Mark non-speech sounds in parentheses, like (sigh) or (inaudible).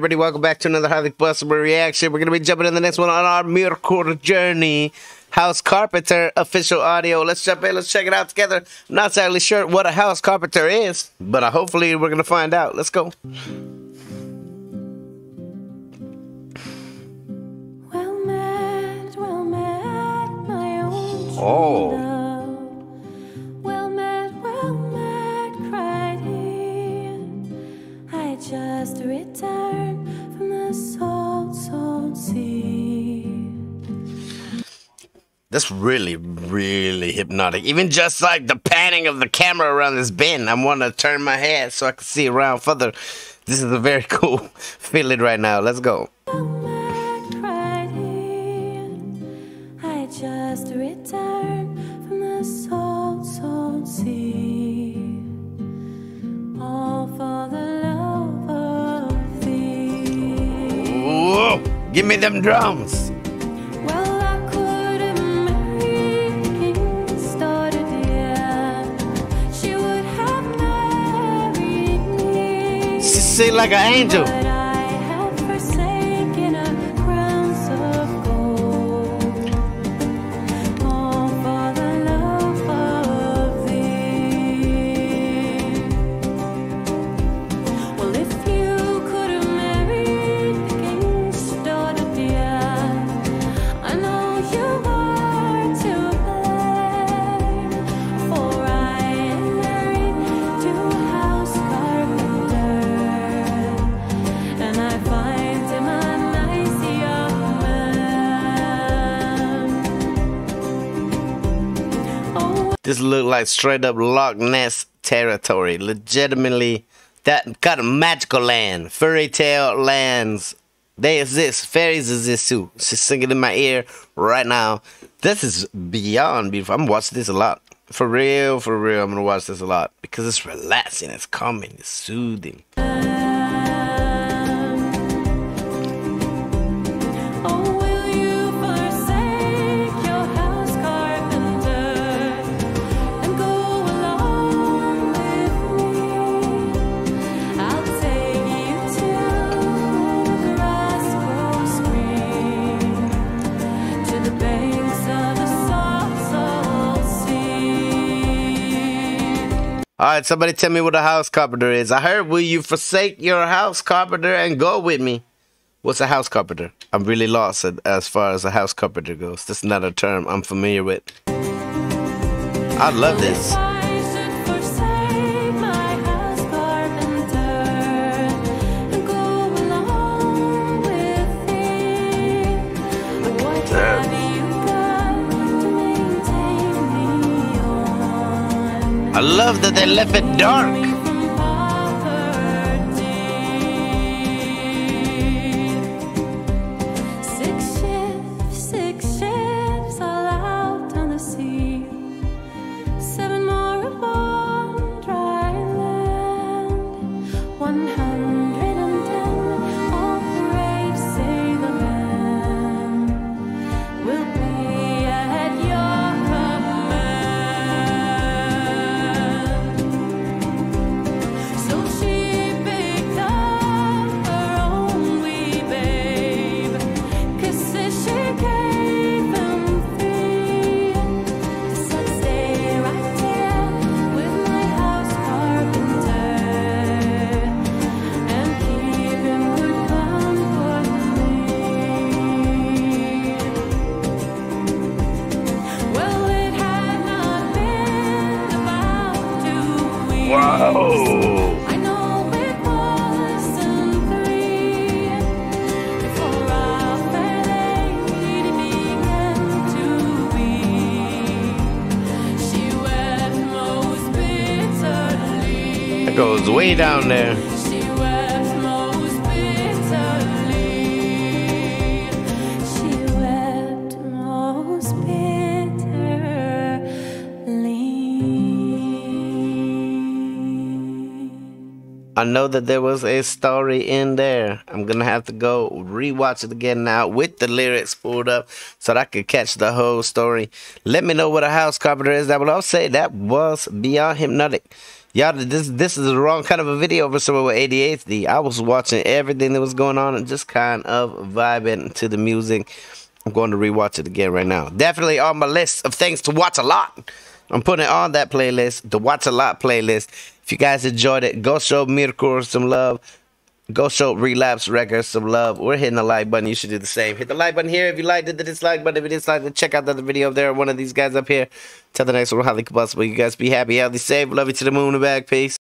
everybody? Welcome back to another Highly Combustible reaction. We're going to be jumping in the next one on our Myrkur journey. House Carpenter official audio. Let's jump in. Let's check it out together. I'm not exactly sure what a house carpenter is, but uh, hopefully we're going to find out. Let's go. Well met, well met, my own Oh. That's really, really hypnotic. Even just like the panning of the camera around this bin, I want to turn my head so I can see around further. This is a very (laughs) cool feeling right now. Let's go. Well met, cried he. I just returned from the salt, salt sea. All for the love of thee. Whoa! Give me them drums. Sing like an angel. This look like straight up Loch Ness territory. Legitimately, that kind of magical land, fairy tale lands. They exist. Fairies exist too. She's singing in my ear right now. This is beyond beautiful. I'm watching this a lot. For real, for real, I'm gonna watch this a lot because it's relaxing, it's calming, it's soothing. All right, somebody tell me what a house carpenter is. I heard, will you forsake your house carpenter and go with me? What's a house carpenter? I'm really lost as far as a house carpenter goes. This is not a term I'm familiar with. I love this. I love that they left it dark. That goes way down there. I know that there was a story in there. I'm gonna have to go rewatch it again now with the lyrics pulled up so that I could catch the whole story. Let me know what a house carpenter is. That will I'll say that was beyond hypnotic. Y'all, this this is the wrong kind of a video for someone with ADHD. I was watching everything that was going on and just kind of vibing to the music. I'm going to rewatch it again right now. Definitely on my list of things to watch a lot. I'm putting it on that playlist, the Watch a Lot playlist. If you guys enjoyed it, go show Myrkur some love. Go show Relapse Records some love. We're hitting the like button. You should do the same. Hit the like button here if you liked it, the dislike button if you disliked it. Check out the other video up there. One of these guys up here. Till the next one, highly combustible. You guys be happy, healthy, safe. Love you to the moon and back. Peace.